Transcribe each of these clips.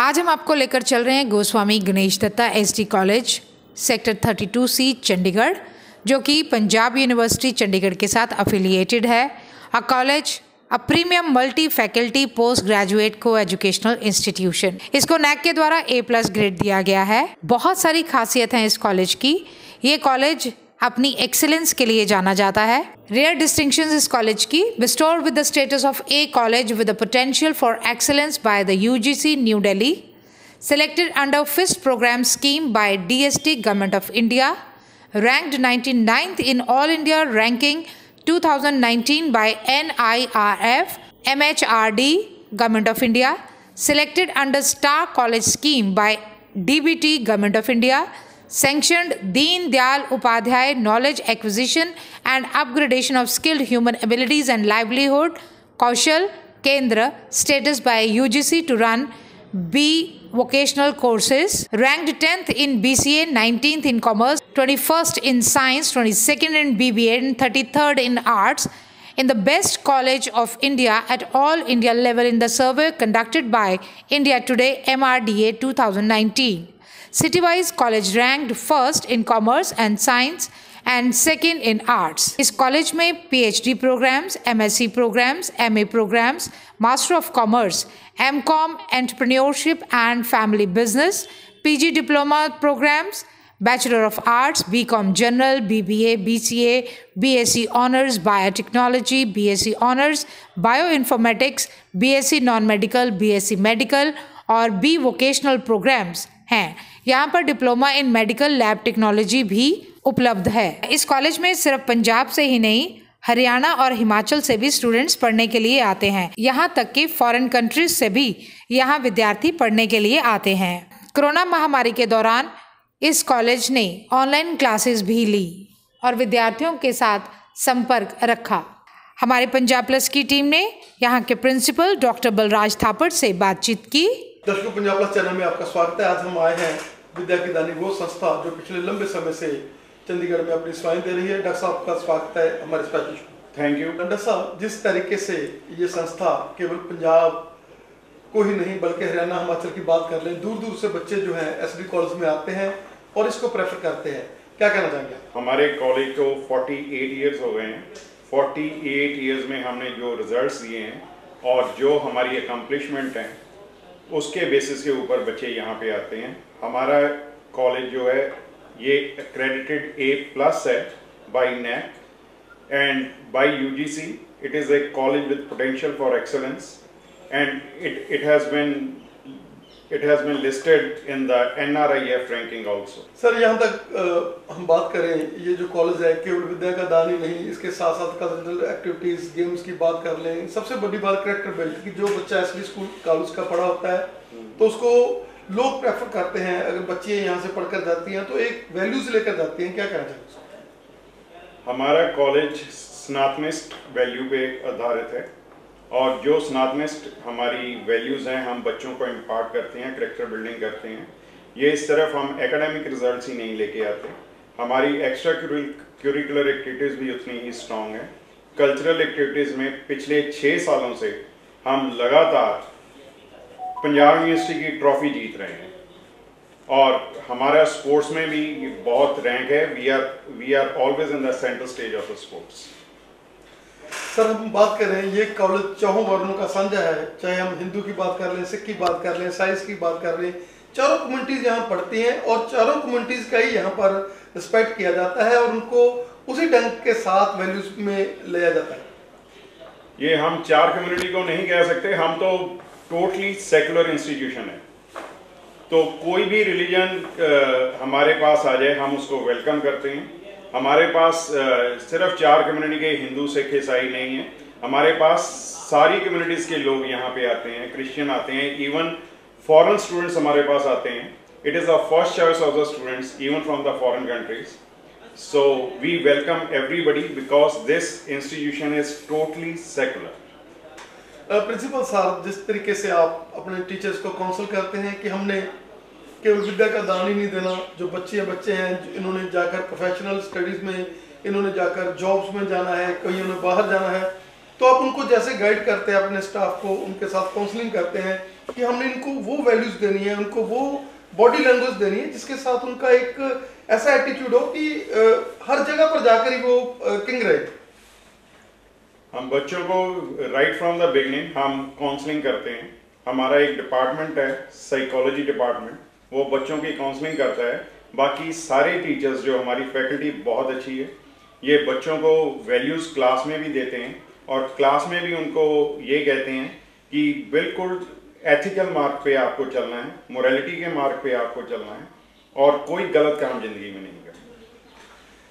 आज हम आपको लेकर चल रहे हैं Goswami Ganesh Dutta SD college, sector 32 C, Chandigarh, जो कि पंजाब यूनिवर्सिटी चंडीगढ़ के साथ अफिलिएटेड है। A college a premium multi faculty post graduate coeducational institution इसको नैक के द्वारा ए प्लस ग्रेड दिया गया है। बहुत सारी खासियत है इस कॉलेज की। ये कॉलेज अपनी एक्सेलेंस के लिए जाना जाता है। रेयर डिस्टिंक्शन इस कॉलेज की। Bestowed with the status of a college with the potential for excellence by the U G C New Delhi selected under FIST programme scheme by D S T government of India ranked ninety in all India ranking two thousand nineteen by N I R F M H R D government of India selected under star college scheme by D B T government of India sanctioned Deen Dayal Upadhyay Knowledge Acquisition and Upgradation of Skilled Human Abilities and Livelihood Kaushal Kendra status by UGC to run B vocational courses ranked 10th in BCA 19th in commerce 21st in science 22nd in BBA and 33rd in arts in the best college of India at all India level in the survey conducted by India Today MRDA 2019 city-wise college ranked first in commerce and science and second in arts इस college में PhD programmes MSc programmes MA programmes master of commerce M com entrepreneurship and family business PG diploma programmes bachelor of arts B com general B B A B C A B S C honours biotechnology B S C honours bio informatics B S C non medical B S C medical और B vocational programmes हैं। यहाँ पर diploma in medical lab technology भी उपलब्ध है। इस college में सिर्फ़ पंजाब से ही नहीं, हरियाणा और हिमाचल से भी स्टूडेंट्स पढ़ने के लिए आते हैं। यहाँ तक कि फॉरेन कंट्रीज़ से भी यहाँ विद्यार्थी पढ़ने के लिए आते हैं। कोरोना महामारी के दौरान इस कॉलेज ने ऑनलाइन क्लासेस भी ली और विद्यार्थियों के साथ संपर्क रखा। हमारे पंजाब प्लस की टीम ने यहाँ के प्रिंसिपल डॉक्टर बलराज थापड़ से बातचीत की। दर्शकों पंजाब प्लस चैनल में आपका स्वागत है। आज हम आए हैं विद्या की दानी वो संस्था जो पिछले लंबे समय से चंडीगढ़ में अपनी सेवाएँ दे रही है। डॉक्टर साहब का स्वागत है हमारे स्पेशल थैंक यू डॉक्टर साहब जिस तरीके से ये संस्था केवल पंजाब को ही नहीं बल्कि हरियाणा हिमाचल की बात कर लें दूर दूर से बच्चे जो हैं एस कॉलेज में आते हैं और इसको प्रेफर करते हैं क्या कहना चाहेंगे हमारे कॉलेज को 48 इयर्स हो गए हैं। 48 इयर्स में हमने जो रिजल्ट्स दिए हैं और जो हमारी अकम्पलिशमेंट हैं उसके बेसिस के ऊपर बच्चे यहाँ पे आते हैं। हमारा कॉलेज जो है, ये क्रेडिटेड ए प्लस है by NAAC and by UGC it is a college with potential for excellence and it it has been it has been listed in the NRIF ranking also. Sir यहाँ तक आ, हम बात करें ये जो college है केवल विद्या का दान ही नहीं इसके साथ साथ कल्चरल एक्टिविटीज़ गेम्स की बात कर लें सबसे बड़ी बात करेक्टर बिल्ड की जो बच्चा एस स्कूल कॉलेज का पढ़ा होता है तो उसको लोग प्रेफर करते हैं अगर बच्चियाँ यहाँ से पढ़कर जाती हैं तो एक वैल्यूज़ लेकर जाती हैं क्या कहना चाहिए हमारा कॉलेज स्नातनिस्ट वैल्यू पे आधारित है और जो स्नातनिस्ट हमारी वैल्यूज़ हैं, हम बच्चों को इम्पार्ट करते हैं करेक्टर बिल्डिंग करते हैं, ये इस तरफ़ हम एकेडमिक रिजल्ट्स ही नहीं लेके आते। हमारी एक्स्ट्रा क्यूरिकुलर एक्टिविटीज़ भी उतनी ही स्ट्रॉन्ग है। कल्चरल एक्टिविटीज़ में पिछले छः सालों से हम लगातार पंजाब यूनिवर्सिटी की ट्रॉफी जीत रहे हैं। और हमारा स्पोर्ट्स में भी बहुत रैंक है। We are we are always in the central stage of the sports sir हम बात कर रहे हैं, ये कॉलेज चौहों वर्णों का साझा है। चाहे हम हिंदू की बात कर लें, सिख की बात कर लें साइंस की बात कर लें, चारों कम्युनिटीज यहाँ पढ़ती हैं और चारों कम्युनिटीज का ही यहाँ पर रिस्पेक्ट किया जाता है और उनको उसी ढंग के साथ वैल्यूज़ में लिया जाता है। ये हम चार कम्युनिटी को नहीं कह सकते, हम तो टोटली सेकुलर इंस्टीट्यूशन है। तो कोई भी रिलीजन हमारे पास आ जाए, हम उसको वेलकम करते हैं। हमारे पास सिर्फ़ चार कम्युनिटी के हिंदू, सिख, ईसाई नहीं है। हमारे पास सारी कम्युनिटीज़ के लोग यहाँ पे आते हैं क्रिश्चियन आते हैं। इवन फॉरेन स्टूडेंट्स हमारे पास आते हैं। It is the first choice of the students even from the foreign countries so we welcome everybody because this institution is totally secular principal साहब, जिस तरीके से आप अपने टीचर्स को काउंसिल करते हैं कि हमने केवल विद्या का दान ही नहीं देना। जो बच्चे बच्चे हैं, इन्होंने जाकर प्रोफेशनल स्टडीज़ में, इन्होंने जाकर जॉब्स में जाना है, कहीं उन्हें बाहर जाना है। तो आप उनको जैसे गाइड करते हैं, अपने स्टाफ को, उनके साथ काउंसलिंग करते हैं कि हमने इनको वो वैल्यूज़ देनी है, उनको वो बॉडी लैंग्वेज देनी है, जिसके साथ उनका एक ऐसा एटीट्यूड हो कि हर जगह पर जाकर ही वो किंग रहे। हम बच्चों को राइट फ्रॉम द बिगनिंग हम काउंसलिंग करते हैं। हमारा एक डिपार्टमेंट है साइकोलॉजी डिपार्टमेंट वो बच्चों की काउंसलिंग करता है। बाकी सारे टीचर्स जो हमारी फैकल्टी बहुत अच्छी है। ये बच्चों को वैल्यूज़ क्लास में भी देते हैं और क्लास में भी उनको ये कहते हैं कि बिल्कुल एथिकल मार्ग पे आपको चलना है मोरालिटी के मार्ग पे आपको चलना है और कोई गलत काम ज़िंदगी में नहीं करना।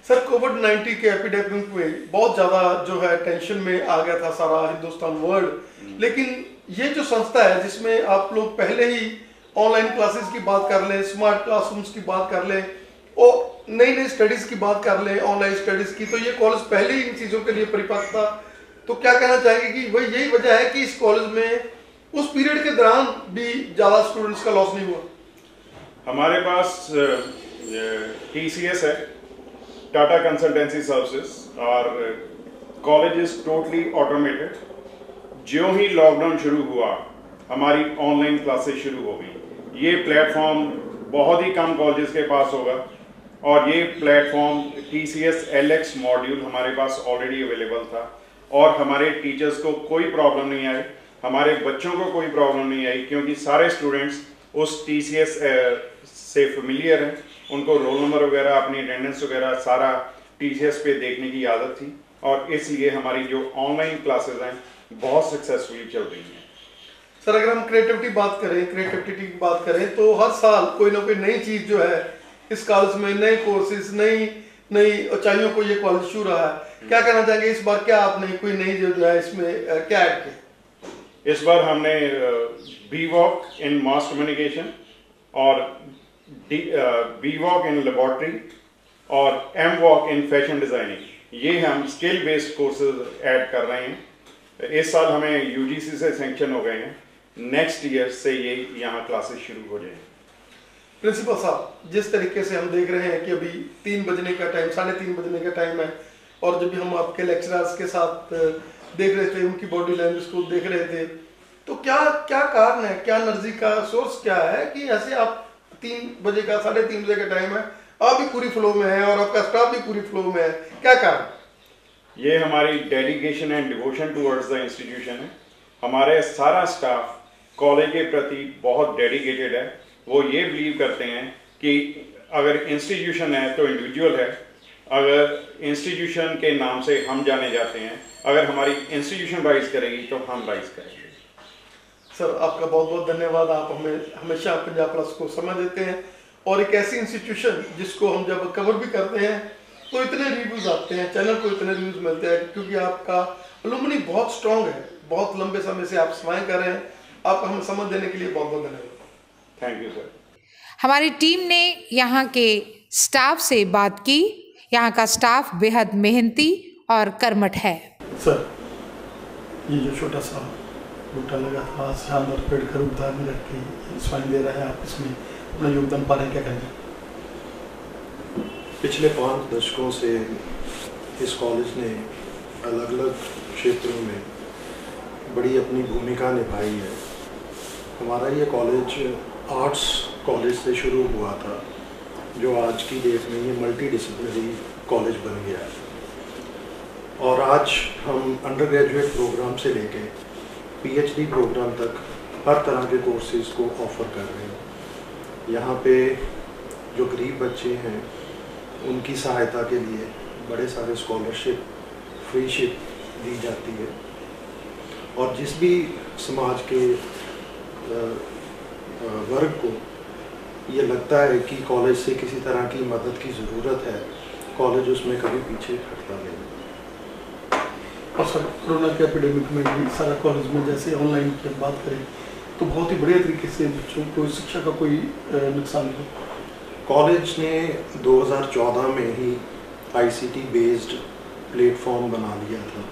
सर कोविड 19 के एपिडेमिक में बहुत ज़्यादा जो है टेंशन में आ गया था सारा हिंदुस्तान वर्ल्ड हम्म। लेकिन ये जो संस्था है जिसमें आप लोग पहले ही ऑनलाइन क्लासेस की बात कर लें स्मार्ट क्लासरूम्स की बात कर लें, और नई नई स्टडीज़ की बात कर लें ऑनलाइन स्टडीज़ की। तो ये कॉलेज पहले ही इन चीज़ों के लिए परिपक्व था। तो क्या कहना चाहेंगे कि वही यही वजह है कि इस कॉलेज में उस पीरियड के दौरान भी ज़्यादा स्टूडेंट्स का लॉस नहीं हुआ? हमारे पास टी सी एस है टाटा कंसल्टेंसी सर्विसेज़ और कॉलेज इज़ टोटली ऑटोमेटेड जो ही लॉकडाउन शुरू हुआ, हमारी ऑनलाइन क्लासेस शुरू हो गई। ये प्लेटफॉर्म बहुत ही कम कॉलेजेस के पास होगा और ये platform T C S L X module हमारे पास ऑलरेडी अवेलेबल था और हमारे टीचर्स को कोई प्रॉब्लम नहीं आई, हमारे बच्चों को कोई प्रॉब्लम नहीं आई क्योंकि सारे स्टूडेंट्स उस टी सी एस से फेमिलियर हैं। उनको रोल नंबर वगैरह, अपनी अटेंडेंस वगैरह सारा टी सी एस पे देखने की आदत थी और इसलिए हमारी जो ऑनलाइन क्लासेस हैं, बहुत सक्सेसफुली चल रही हैं। सर, अगर हम क्रिएटिविटी बात करें क्रिएटिविटी की बात करें तो हर साल कोई ना कोई नई चीज़ जो है, इस कॉलेज में नए कोर्सेज नई नई ऊंचाइयों को ये कॉलेज छू रहा है। क्या कहना चाहेंगे, इस बार क्या आपने कोई नई जो है, इसमें क्या ऐड किया? इस बार हमने B voc in mass communication और बी वॉक इन लेबोरेटरी और M voc in fashion designing ये हम स्किल बेस्ड कोर्सेज ऐड कर रहे हैं। इस साल हमें यूजीसी से सेंक्शन हो गए हैं। नेक्स्ट ईयर से ये यहाँ क्लासेस शुरू हो जाए प्रिंसिपल साहब जिस तरीके से हम देख रहे हैं कि अभी तीन बजने का टाइम साढ़े तीन बजने का टाइम है और जब भी हम आपके लेक्चरर्स के साथ देख रहे थे उनकी बॉडी लैंग्वेज को देख रहे थे तो क्या क्या कारण है क्या एनर्जी का सोर्स क्या है कि ऐसे आप तीन बजे का साढ़े तीन बजे का टाइम है आप भी पूरी फ्लो में है और आपका स्टाफ भी पूरी फ्लो में है क्या कारण? ये हमारी dedication and devotion towards the institution है। हमारे सारा स्टाफ कॉलेज के प्रति बहुत डेडिकेटेड है। वो ये बिलीव करते हैं कि अगर इंस्टीट्यूशन है तो इंडिविजुअल है। अगर इंस्टीट्यूशन के नाम से हम जाने जाते हैं, अगर हमारी इंस्टीट्यूशन राइज करेगी तो हम राइज करेंगे। सर, आपका बहुत बहुत धन्यवाद। आप हमें, हमेशा पंजाब प्लस को समय देते हैं और एक ऐसी इंस्टीट्यूशन जिसको हम जब कवर भी करते हैं तो इतने रिव्यूज़ आते हैं चैनल को इतने रिव्यूज़ मिलते हैं, क्योंकि आपका अलुमनी बहुत स्ट्रांग है। बहुत लंबे समय से आप सेवाएँ कर रहे हैं। आपका हमें समझ देने के लिए बहुत बहुत धन्यवाद। थैंक यू सर हमारी टीम ने यहाँ के स्टाफ से बात की। यहाँ का स्टाफ बेहद मेहनती और कर्मठ है। सर ये जो छोटा सा बूटा लगा था शानदार पेड़ का रूप धारण रख के स्वाइन दे रहा है आप इसमें अपना योगदान पा रहे हैं क्या कहेंगे पिछले पाँच दशकों से इस कॉलेज ने अलग अलग क्षेत्रों में बड़ी अपनी भूमिका निभाई है। हमारा ये कॉलेज आर्ट्स कॉलेज से शुरू हुआ था, जो आज की डेट में ये मल्टी डिसिप्लिनरी कॉलेज बन गया है। और आज हम अंडर ग्रेजुएट प्रोग्राम से लेके पीएचडी प्रोग्राम तक हर तरह के कोर्सेज को ऑफ़र कर रहे हैं। यहाँ पे जो गरीब बच्चे हैं, उनकी सहायता के लिए बड़े सारे स्कॉलरशिप फ्रीशिप दी जाती है। और जिस भी समाज के वर्ग को। ये लगता है कि कॉलेज से किसी तरह की मदद की ज़रूरत है। कॉलेज उसमें कभी पीछे हटता नहीं। और सर कोरोना के एपिडेमिक में भी सारा कॉलेज में जैसे ऑनलाइन की बात करें तो बहुत ही बढ़िया तरीके से बच्चों को शिक्षा का कोई नुकसान नहीं कॉलेज ने 2014 में ही आईसीटी बेस्ड प्लेटफॉर्म बना लिया था।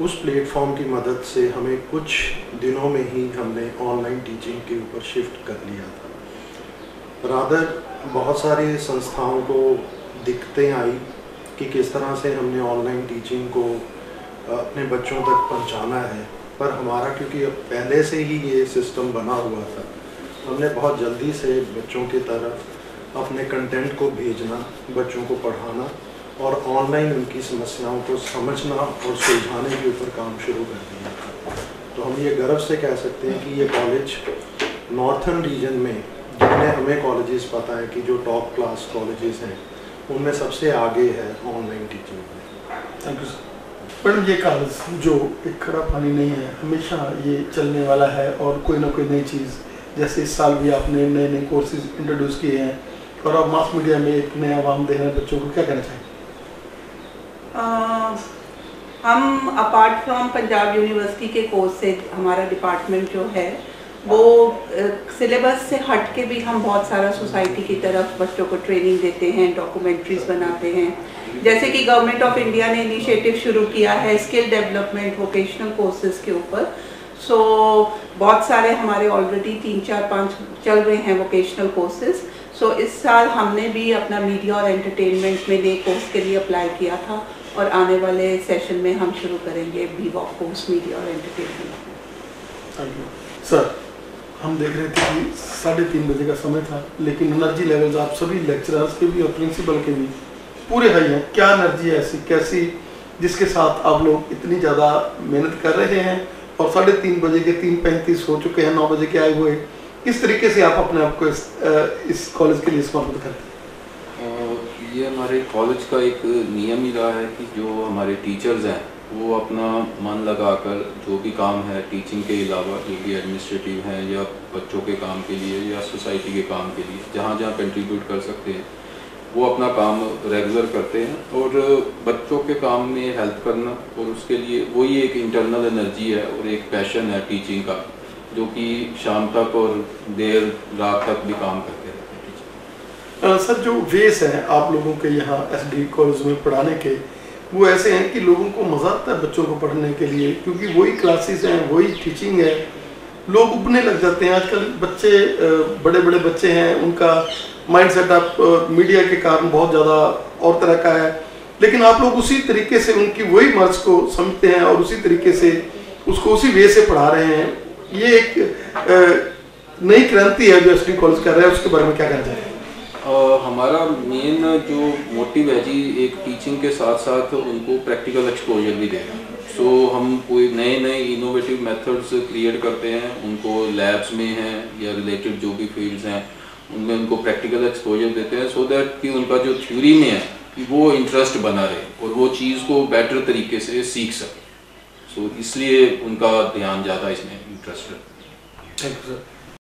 उस प्लेटफॉर्म की मदद से हमें कुछ दिनों में ही हमने ऑनलाइन टीचिंग के ऊपर शिफ्ट कर लिया था। रादर, बहुत सारी संस्थाओं को दिक्कतें आई कि किस तरह से हमने ऑनलाइन टीचिंग को अपने बच्चों तक पहुंचाना है। पर हमारा, क्योंकि अब पहले से ही ये सिस्टम बना हुआ था, हमने बहुत जल्दी से बच्चों की तरफ़ अपने कंटेंट को भेजना, बच्चों को पढ़ाना और ऑनलाइन उनकी समस्याओं को समझना और सुलझाने के ऊपर काम शुरू कर दिया तो हम ये गर्व से कह सकते हैं कि ये कॉलेज नॉर्थर्न रीजन में जितने हमें कॉलेजेस पता है कि जो टॉप क्लास कॉलेजेस हैं, उनमें सबसे आगे है ऑनलाइन टीचिंग में। थैंक यू मैडम, ये कॉलेज जो एक खड़ा पानी नहीं है, हमेशा ये चलने वाला है और कोई ना कोई नई चीज़, जैसे इस साल भी आपने नए नए कोर्सेज इंट्रोड्यूस किए हैं और अब मास मीडिया में एक नया वाम दे रहे हैं बच्चों को, क्या कहना चाहिए हम अपार्ट फ्रॉम पंजाब यूनिवर्सिटी के कोर्स से हमारा डिपार्टमेंट जो है वो सिलेबस से हट के भी हम बहुत सारा सोसाइटी की तरफ़ बच्चों को ट्रेनिंग देते हैं डॉक्यूमेंट्रीज बनाते हैं। जैसे कि गवर्नमेंट ऑफ़ इंडिया ने इनिशिएटिव शुरू किया है स्किल डेवलपमेंट वोकेशनल कोर्सेज के ऊपर। सो so, बहुत सारे हमारे ऑलरेडी तीन चार पाँच चल रहे हैं वोकेशनल कोर्सेज सो इस साल हमने भी अपना मीडिया और एंटरटेनमेंट में नए कोर्स के लिए अप्लाई किया था। और आने वाले सेशन में हम शुरू करेंगे बी वॉक मीडिया और एंटरटेनमेंट सर हम देख रहे थे कि साढ़े तीन बजे का समय था लेकिन एनर्जी लेवल्स आप सभी लेक्चरर्स के भी और प्रिंसिपल के भी पूरे हाई हैं। क्या एनर्जी है ऐसी कैसी जिसके साथ आप लोग इतनी ज़्यादा मेहनत कर रहे हैं और साढ़े तीन बजे के तीन पैंतीस हो चुके हैं नौ बजे के आए हुए किस तरीके से आप अपने आप को इस, इस कॉलेज के लिए समर्पित करते हैं? ये हमारे कॉलेज का एक नियम ही रहा है कि जो हमारे टीचर्स हैं, वो अपना मन लगाकर जो भी काम है टीचिंग के अलावा जो भी एडमिनिस्ट्रेटिव हैं या बच्चों के काम के लिए या सोसाइटी के काम के लिए, जहाँ जहाँ कंट्रीब्यूट कर सकते हैं, वो अपना काम रेगुलर करते हैं और बच्चों के काम में हेल्प करना और उसके लिए वही एक इंटरनल एनर्जी है और एक पैशन है टीचिंग का, जो कि शाम तक और देर रात तक भी काम करते हैं। सर जो वेस हैं आप लोगों के यहाँ एस डी कॉलेज में पढ़ाने के वो ऐसे हैं कि लोगों को मज़ा आता है बच्चों को पढ़ने के लिए क्योंकि वही क्लासेस हैं वही टीचिंग है। लोग उबने लग जाते हैं। आजकल बच्चे बड़े बड़े बच्चे हैं उनका माइंड सेटअप मीडिया के कारण बहुत ज़्यादा और तरह का है। लेकिन आप लोग उसी तरीके से उनकी वही मर्ज को समझते हैं और उसी तरीके से उसको उसी वे से पढ़ा रहे हैं। ये एक नई क्रांति है जो एसडी कॉलेज कर रहा है। उसके बारे में क्या कहना Uh, हमारा मेन जो मोटिव है जी एक टीचिंग के साथ साथ उनको प्रैक्टिकल एक्सपोजर भी देना। सो so, हम कोई नए नए इनोवेटिव मेथड्स क्रिएट करते हैं उनको लैब्स में हैं या रिलेटेड जो भी फील्ड्स हैं उनमें उनको प्रैक्टिकल एक्सपोजर देते हैं सो so दैट कि उनका जो थ्योरी में है कि वो इंटरेस्ट बना रहे और वो चीज़ को बेटर तरीके से सीख सके। सो so, इसलिए उनका ध्यान ज़्यादा इसमें इंटरेस्ट है। Thank you sir